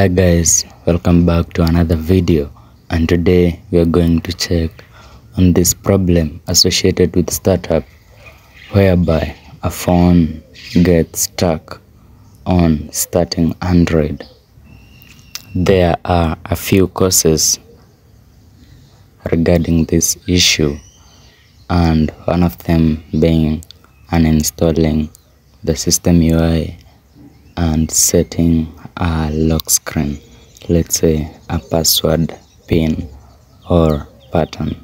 Hi guys, welcome back to another video and today we are going to check on this problem associated with startup whereby a phone gets stuck on starting Android. There are a few causes regarding this issue and one of them being uninstalling the system UI and setting a lock screen let's say a password pin or pattern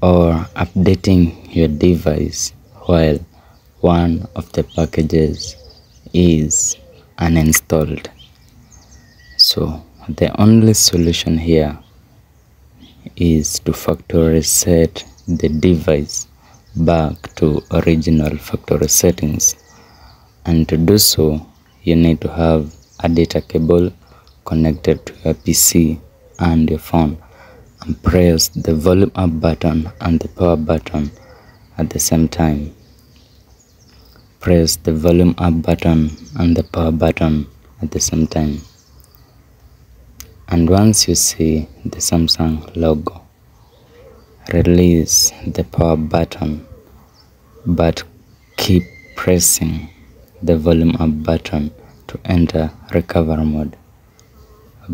or updating your device while one of the packages is uninstalled. So the only solution here is to factory reset the device back to original factory settings and to do so you need to have a data cable connected to your PC and your phone. And press the volume up button and the power button at the same time. Press the volume up button and the power button at the same time. And once you see the Samsung logo release the power button but keep pressing the volume up button to enter recover mode.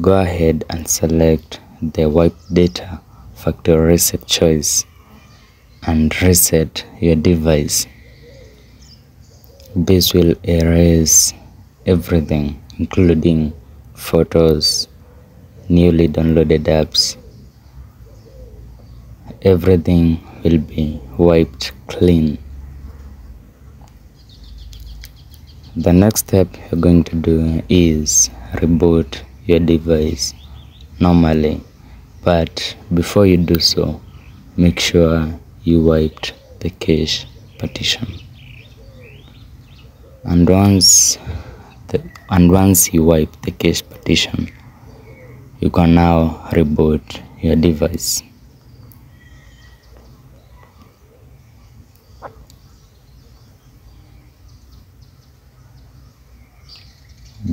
Go ahead and select the wipe data factory reset choice and reset your device. This will erase everything including photos, newly downloaded apps. Everything will be wiped clean. The next step you're going to do is reboot your device normally but before you do so make sure you wiped the cache partition. And once the, and once you wipe the cache partition you can now reboot your device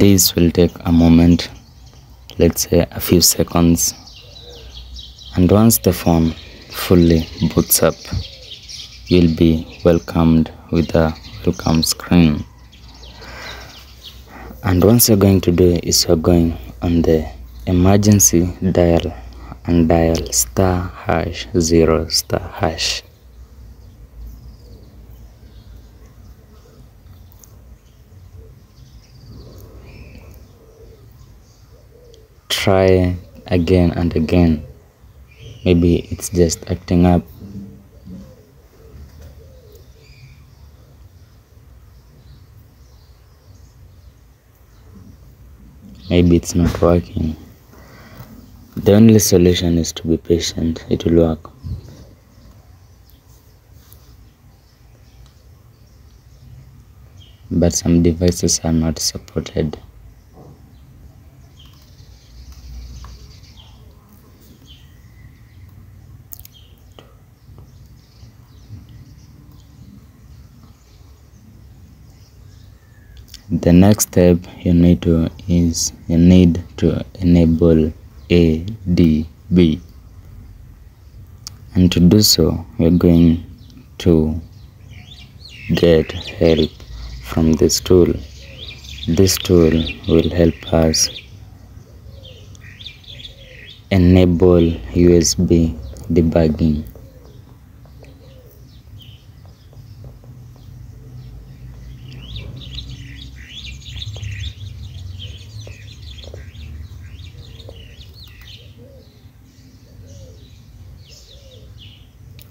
this will take a moment let's say a few seconds. And once the phone fully boots up you'll be welcomed with a welcome screen. And once you're going to do is you're going on the emergency dial and dial star hash zero star hash try again and again. Maybe it's just acting up. Maybe it's not working. The only solution is to be patient. It will work. But some devices are not supported the next step you need to is you need to enable ADB and to do so we're going to get help from this tool. This tool will help us enable USB debugging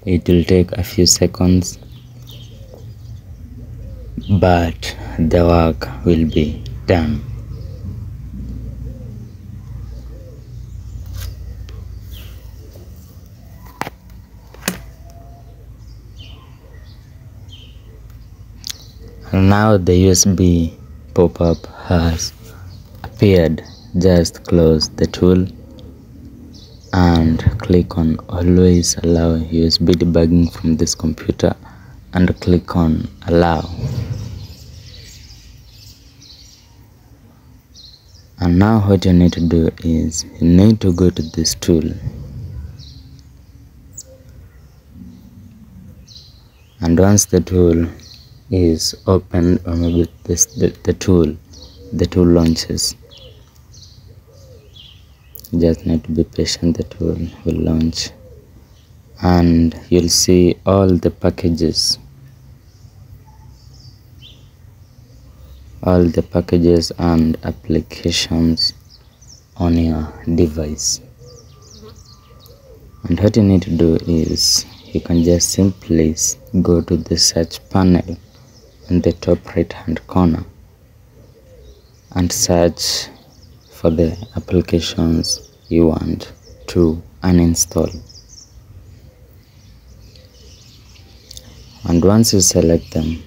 it will take a few seconds but the work will be done. Now the USB pop-up has appeared. Just close the tool and click on always allow USB debugging from this computer and click on allow. And now what you need to do is you need to go to this tool. And once the tool is opened or maybe this the, the tool the tool launches just need to be patient that tool will launch. And you'll see all the packages. All the packages and applications on your device. And what you need to do is you can just simply go to the search panel in the top right hand corner and search for the applications you want to uninstall. And once you select them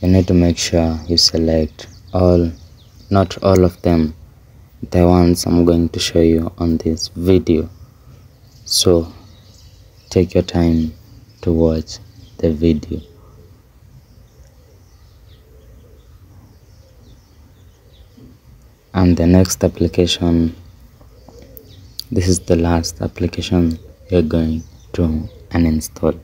you need to make sure you select all not all of them the ones I'm going to show you on this video. So take your time to watch the video and the next application. This is the last application you're going to uninstall.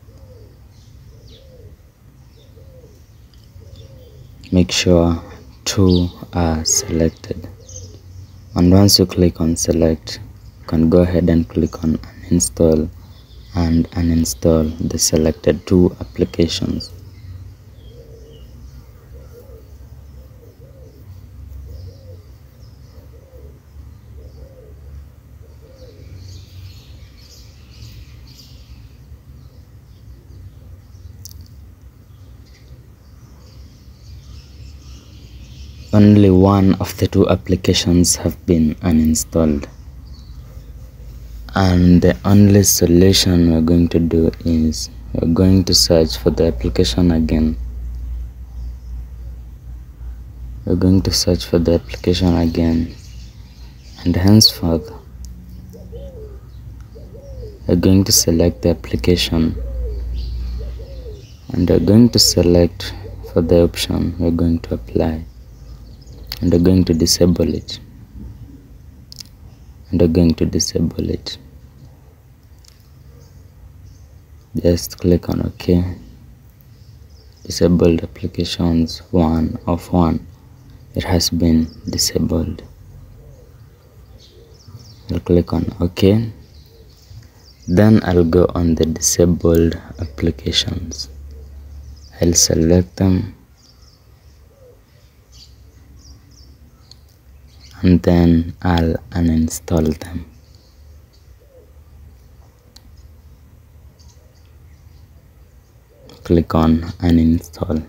Make sure two are selected. And once you click on select you can go ahead and click on uninstall and uninstall the selected two applications only one of the two applications have been uninstalled. And the only solution we're going to do is we're going to search for the application again. We're going to search for the application again. And henceforth we're going to select the application. And we're going to select for the option we're going to apply and we're going to disable it. And we're going to disable it. Just click on ok. Disabled applications one of one. It has been disabled. I'll click on ok. Then I'll go on the disabled applications. I'll select them and then I'll uninstall them. Click on uninstall.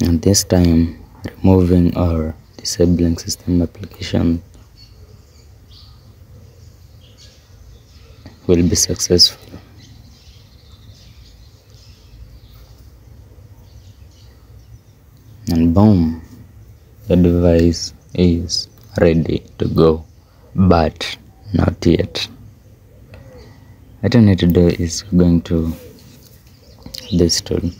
And this time removing or disabling system application will be successful boom. The device is ready to go but not yet. What you need to do is going to this tool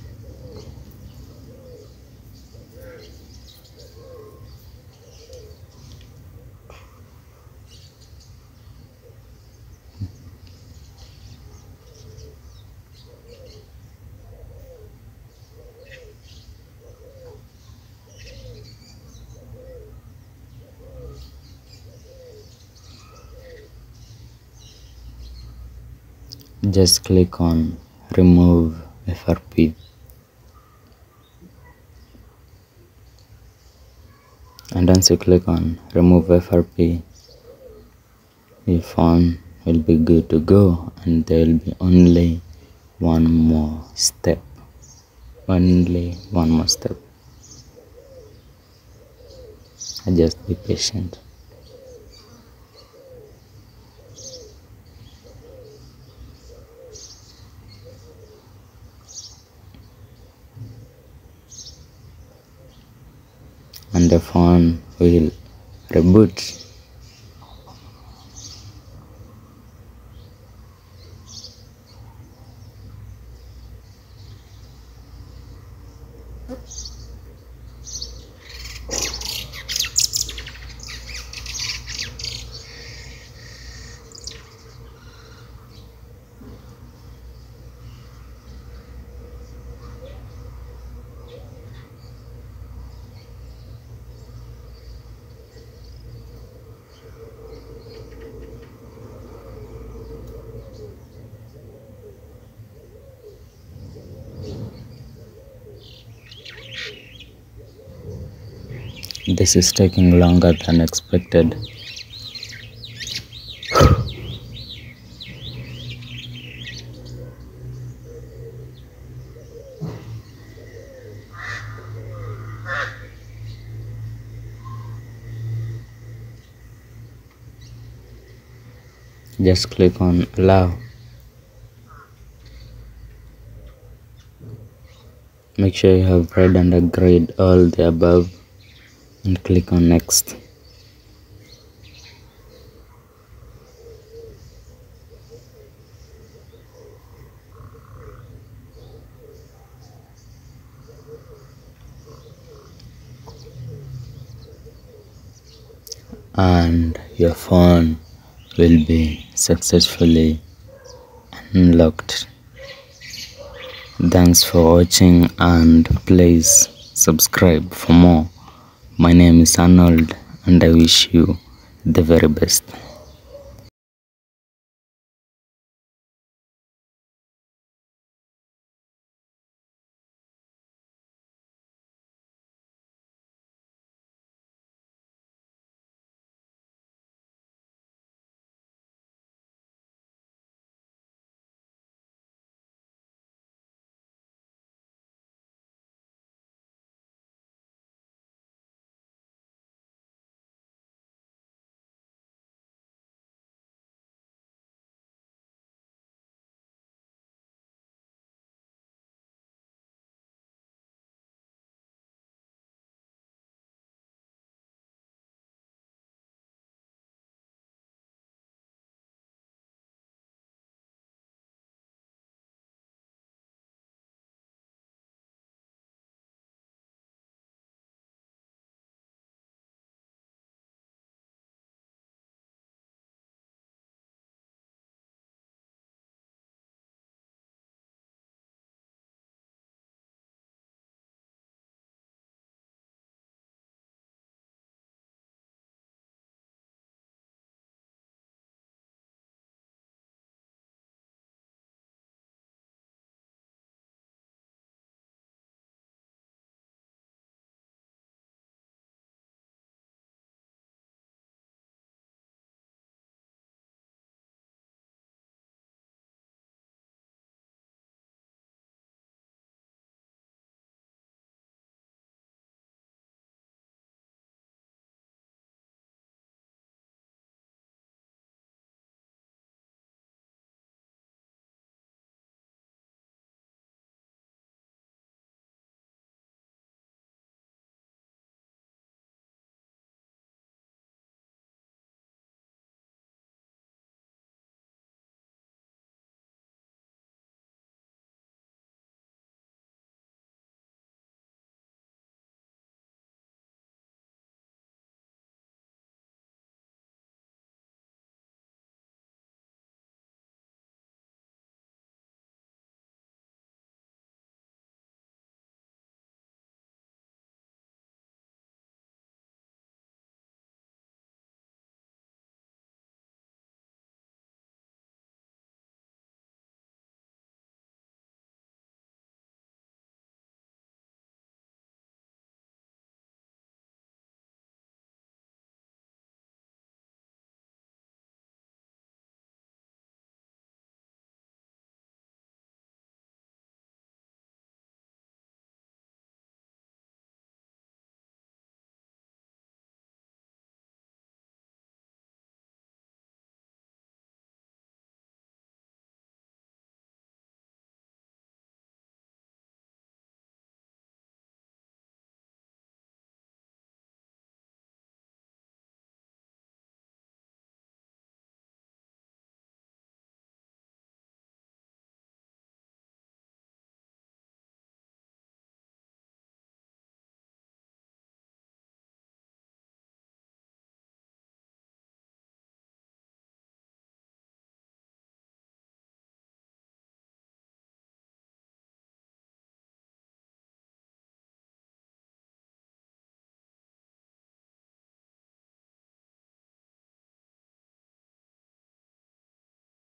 just click on remove FRP and once you click on remove FRP your phone will be good to go and there will be only one more step. Only one more step. Just be patient and the phone will reboot This is taking longer than expected. Just click on allow. Make sure you have read and agreed all the above and click on next. and your phone will be successfully unlocked thanks for watching and please subscribe for more my name is arnold and i wish you the very best